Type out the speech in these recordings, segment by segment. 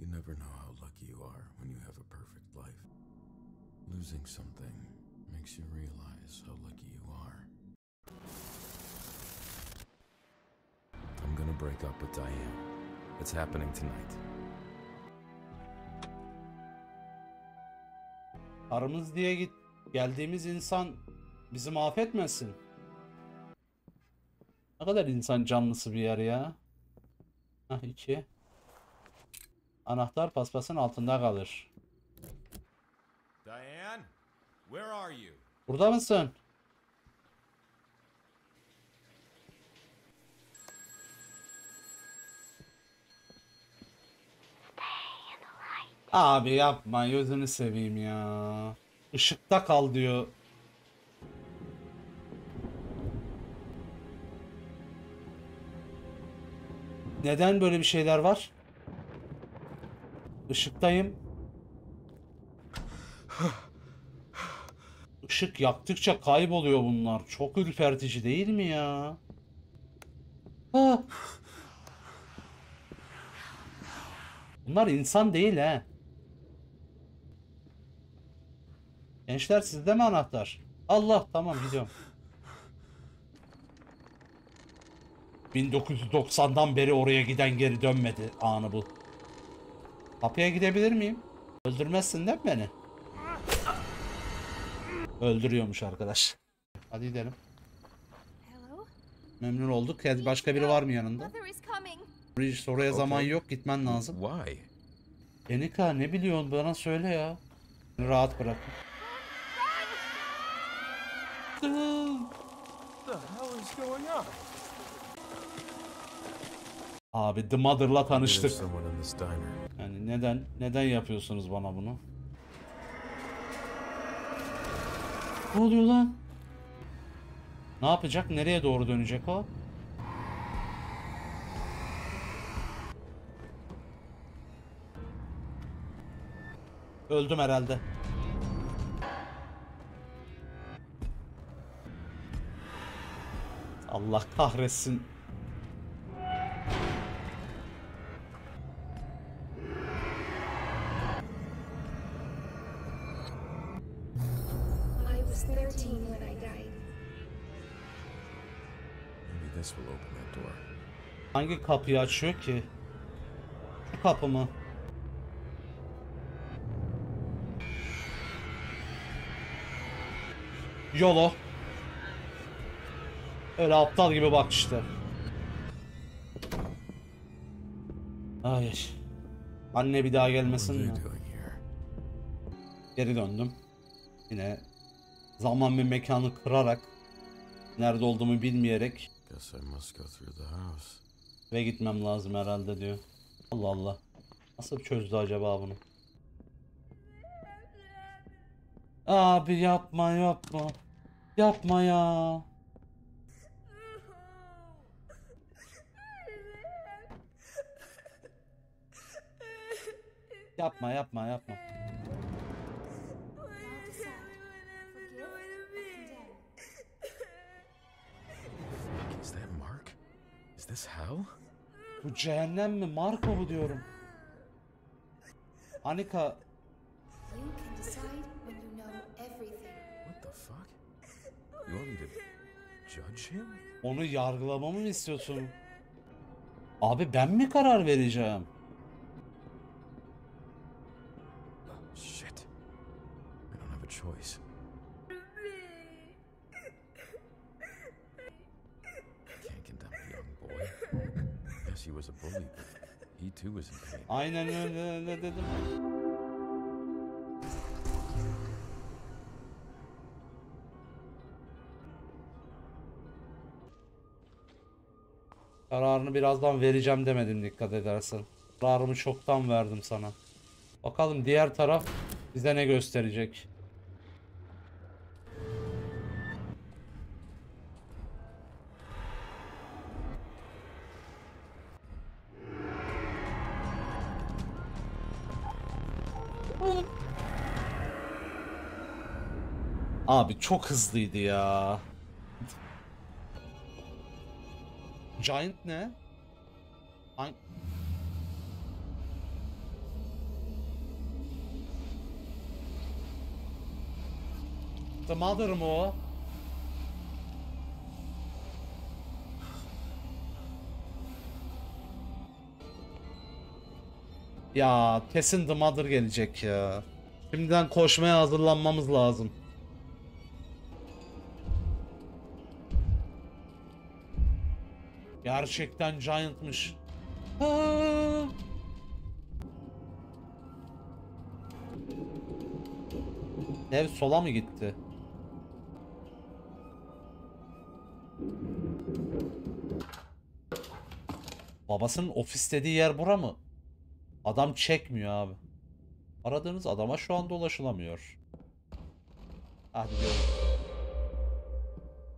You never know how lucky you are when you have a perfect life. Losing something makes you realize how lucky you are. I'm gonna break up with Diane. It's happening tonight. Aramız diye git geldiğimiz insan bizi mahvetmesin. Ne kadar insan canlısı bir yer ya. Hah iki. Anahtar paspasın altında kalır. Diane, where are you? Burada mısın? Abi yapma gözünü seveyim ya. Işıkta kal diyor. Neden böyle bir şeyler var? Işıktayım. Işık yaktıkça kayboluyor bunlar. Çok ürpertici değil mi ya? Ha. Bunlar insan değil he. Gençler sizde mi anahtar? Allah tamam gidiyorum. 1990'dan beri oraya giden geri dönmedi anı bu. Kapıya gidebilir miyim? Öldürmezsin değil mi beni? Öldürüyormuş arkadaş. Hadi gidelim. Memnun olduk. Ya Başka biri var mı yanında? Bridge oraya zaman yok. Gitmen lazım. Why? Enika ne biliyorsun bana söyle ya. Beni Rahat bırak. Abi The Mother'la tanıştık. Neden neden yapıyorsunuz bana bunu? Ne oluyor lan? Ne yapacak? Nereye doğru dönecek o? Öldüm herhalde. Allah kahretsin. 13 when I died. Maybe this will open that door. Hangi kapıyı açıyor ki? Şu kapı mı? Yolo. Öyle aptal gibi bak işte. Ay. Anne bir daha gelmesin mi? Geri döndüm. Yine zaman ve mekanı kırarak nerede olduğumu bilmeyerek Guess I must go through the house. Ve gitmem lazım herhalde diyor. Allah Allah. Nasıl çözdü acaba bunu? Abi yapma yapma. Yapma ya. Yapma yapma yapma. Bu cehennem mi? Marco bu diyorum. Anika You can decide when you know everything. What the fuck? You want me to judge him? onu yargılamamı mı istiyorsun? Abi ben mi karar vereceğim? Shit. I don't have a choice. He was a bully, he too was in pain. Aynen öyle, öyle dedim. Kararını birazdan vereceğim demedim dikkat edersen. Kararımı çoktan verdim sana. Bakalım diğer taraf bize ne gösterecek. Abi çok hızlıydı ya. Giant ne? Hangi... The mother mı? Ya kesin The Mother gelecek ya. Şimdiden koşmaya hazırlanmamız lazım. Gerçekten Giant'mış. Aa! Ev sola mı gitti? Babasının ofis dediği yer bura mı? Adam çekmiyor abi. Aradığınız adama şu anda ulaşılamıyor. Hadi gidelim.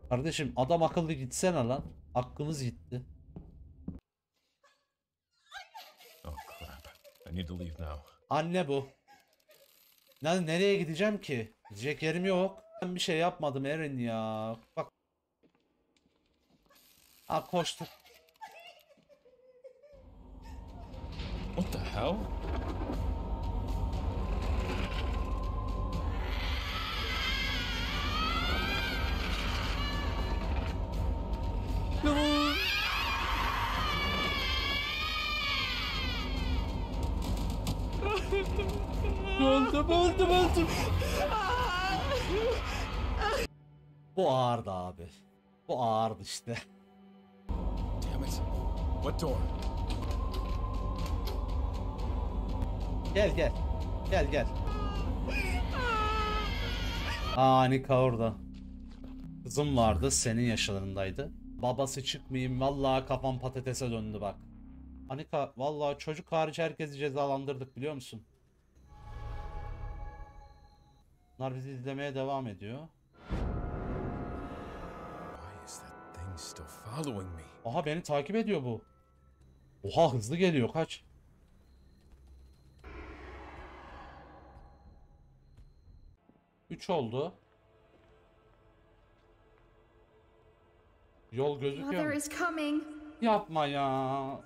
Kardeşim adam akıllı gitsene lan. Hakkımız gitti. Oh crap. I need to leave now. Anne bu. Ne, nereye gideceğim ki? Gidecek yerim yok. Ben bir şey yapmadım Erin ya. Bak. Ha koştuk. What the hell? Öldüm öldüm öldüm. Bu ağırdı abi. Bu ağırdı işte. Damn it. What door? Gel gel. Gel gel. Aa Anika orada. Kızım vardı senin yaşlarındaydı. Babası çıkmayayım vallahi kafam patatese döndü bak. Anika vallahi çocuk hariç herkesi cezalandırdık biliyor musun? Bunlar bizi izlemeye devam ediyor. Aha beni takip ediyor bu. Oha hızlı geliyor kaç. Üç oldu. Yol gözüküyor Mother mu? is coming. Yapma ya.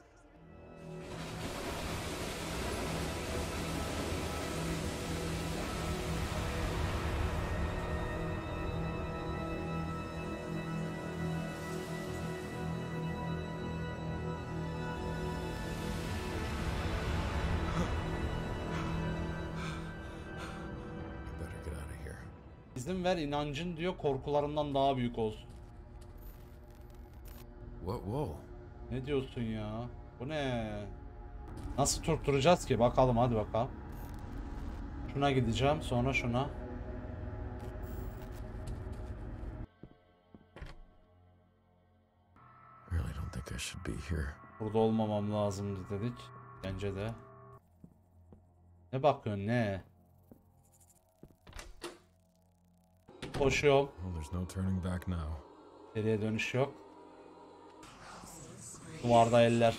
İzin ver inancın diyor korkularından daha büyük olsun. What? Whoa. Ne diyorsun ya? Bu ne? Nasıl tutturacağız ki? Bakalım hadi bakalım. Şuna gideceğim sonra şuna. Burada olmamam lazımdı dedik. Bence de. Ne bakıyorsun ne? Back now. Geriye dönüş yok. Duvarda eller.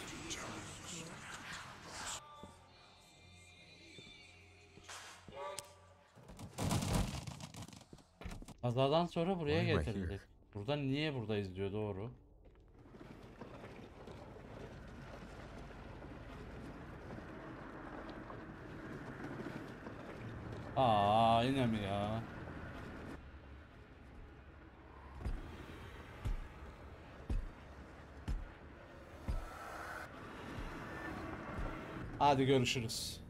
Kazadan sonra buraya getirildik. Burada niye buradayız diyor doğru. Aa yine mi ya? Hadi görüşürüz.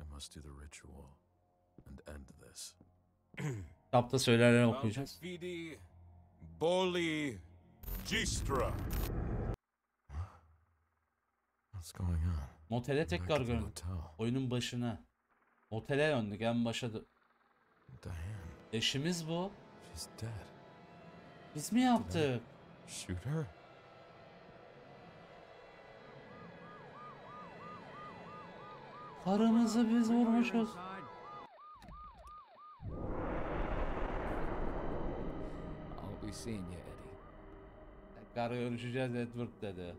I must do the ritual and end this. Kitapta söyleneni okuyacağız. Fidi Boli Gistra. What's going on? Motele Back tekrar hotel. Oyunun başına. Motele döndük en başa. Diane, Eşimiz bu. she's dead. Biz mi yaptık? Shoot her? Karımızı biz vurmuşuz. I'll be seeing you, Eddie. Tekrar görüşeceğiz Edward dedi.